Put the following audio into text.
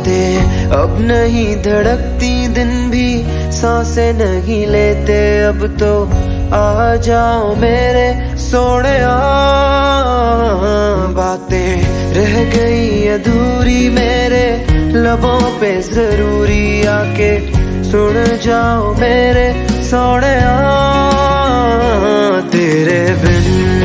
बातें अब नहीं धड़कती दिन भी, सांसे नहीं लेते, अब तो आ जाओ मेरे सोने बातें। रह गई अधूरी मेरे लबों पे ज़रूरी, आके सुन जाओ मेरे सोने तेरे बिन।